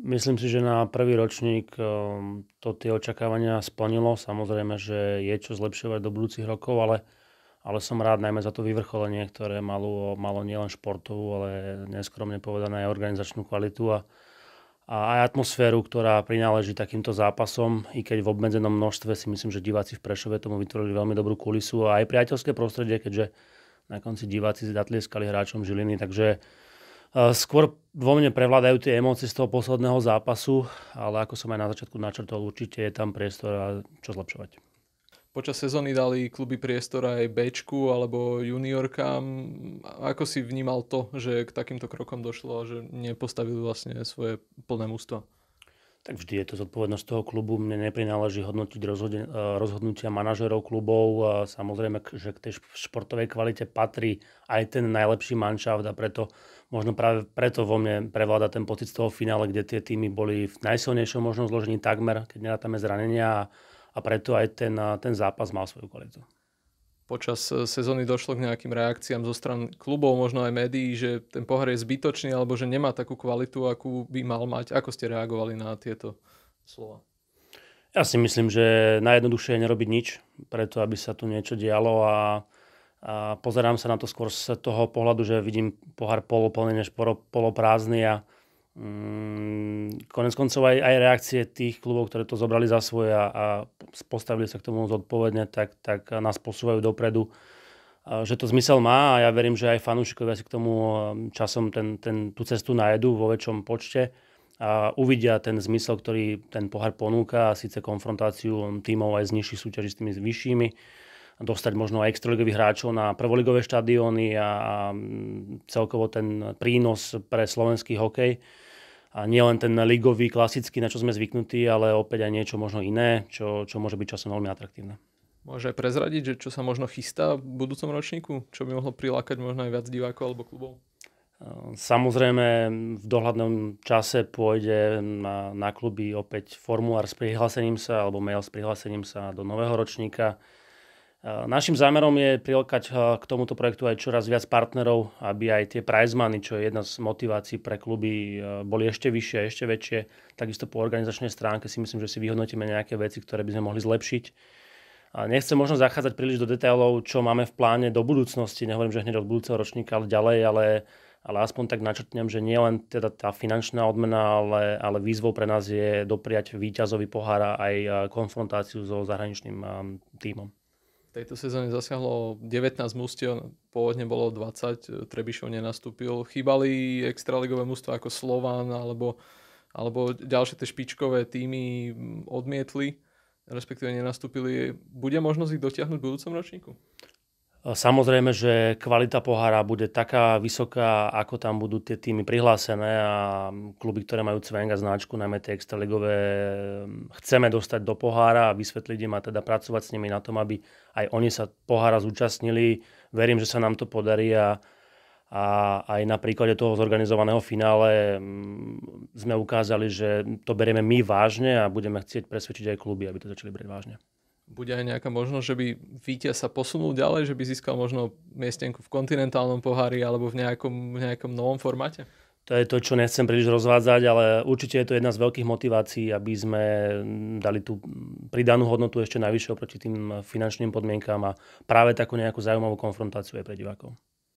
Myslím si, že na prvý ročník ehm, to tie očakávania splnilo. Samozrejme, že je čo zlepšovať do budúcich rokov, ale, ale som rád najmä za to vyvrcholenie, ktoré malo, malo nielen športovú, ale neskromne povedané aj organizačnú kvalitu a, a aj atmosféru, ktorá prináleží takýmto zápasom, i keď v obmedzenom množstve si myslím, že diváci v Prešove tomu vytvorili veľmi dobrú kulisu a aj priateľské prostredie, keďže na konci diváci zatlieskali hráčom Žiliny, takže Skôr vo mne prevládajú tie emócie z toho posledného zápasu, ale ako som aj na začiatku načrtol, určite je tam priestor a čo zlepšovať. Počas sezóny dali kluby priestor aj B alebo juniorkám. Ako si vnímal to, že k takýmto krokom došlo a že nepostavili vlastne svoje plné mústva? Tak vždy je to zodpovednosť toho klubu. Mne neprináleží hodnotiť rozhodnutia manažerov klubov. Samozrejme, že k tej športovej kvalite patrí aj ten najlepší manšaft a preto možno práve preto vo mne prevláda ten pocit z toho finále, kde tie týmy boli v najsilnejšom možnom zložení takmer, keď nerátame zranenia a, a preto aj ten, ten zápas mal svoju kvalitu. Počas e, sezóny došlo k nejakým reakciám zo stran klubov, možno aj médií, že ten pohár je zbytočný alebo že nemá takú kvalitu, akú by mal mať. Ako ste reagovali na tieto slova? Ja si myslím, že najjednoduchšie je nerobiť nič, preto aby sa tu niečo dialo a a pozerám sa na to skôr z toho pohľadu, že vidím pohár poloplný než poloprázdny a mm, konec koncov aj, aj reakcie tých klubov, ktoré to zobrali za svoje a, a postavili sa k tomu zodpovedne, tak, tak nás posúvajú dopredu že to zmysel má a ja verím, že aj fanúšikovia si k tomu časom ten, ten, tú cestu najedú vo väčšom počte a uvidia ten zmysel, ktorý ten pohár ponúka, a síce konfrontáciu tímov aj z nižších súťaží s tými vyššími dostať možno aj extraligových hráčov na prvoligové štadióny a celkovo ten prínos pre slovenský hokej. A nie len ten ligový, klasický, na čo sme zvyknutí, ale opäť aj niečo možno iné, čo, čo môže byť časom veľmi atraktívne. Môže aj prezradiť, že čo sa možno chystá v budúcom ročníku? Čo by mohlo prilákať možno aj viac divákov alebo klubov? Samozrejme, v dohľadnom čase pôjde na, na kluby opäť formulár s prihlásením sa alebo mail s prihlásením sa do nového ročníka. Našim zámerom je prilákať k tomuto projektu aj čoraz viac partnerov, aby aj tie prize money, čo je jedna z motivácií pre kluby, boli ešte vyššie a ešte väčšie. Takisto po organizačnej stránke si myslím, že si vyhodnotíme nejaké veci, ktoré by sme mohli zlepšiť. A nechcem možno zachádzať príliš do detailov, čo máme v pláne do budúcnosti. Nehovorím, že hneď od budúceho ročníka, ale ďalej, ale, ale aspoň tak načrtnem, že nie len teda tá finančná odmena, ale, ale výzvou pre nás je dopriať víťazovi pohára aj konfrontáciu so zahraničným týmom. V tejto sezóne zasiahlo 19 mústiev, pôvodne bolo 20, Trebišov nenastúpil. Chýbali extraligové mústva ako Slován alebo, alebo ďalšie tie špičkové týmy odmietli, respektíve nenastúpili. Bude možnosť ich dotiahnuť v budúcom ročníku? Samozrejme, že kvalita pohára bude taká vysoká, ako tam budú tie týmy prihlásené a kluby, ktoré majú Cvenga značku, najmä tie extraligové, chceme dostať do pohára a vysvetliť im a teda pracovať s nimi na tom, aby aj oni sa pohára zúčastnili. Verím, že sa nám to podarí a, a aj na príklade toho zorganizovaného finále sme ukázali, že to berieme my vážne a budeme chcieť presvedčiť aj kluby, aby to začali brať vážne bude aj nejaká možnosť, že by víťaz sa posunul ďalej, že by získal možno miestenku v kontinentálnom pohári alebo v nejakom, nejakom novom formáte? To je to, čo nechcem príliš rozvádzať, ale určite je to jedna z veľkých motivácií, aby sme dali tú pridanú hodnotu ešte najvyššie oproti tým finančným podmienkám a práve takú nejakú zaujímavú konfrontáciu aj pre divákov.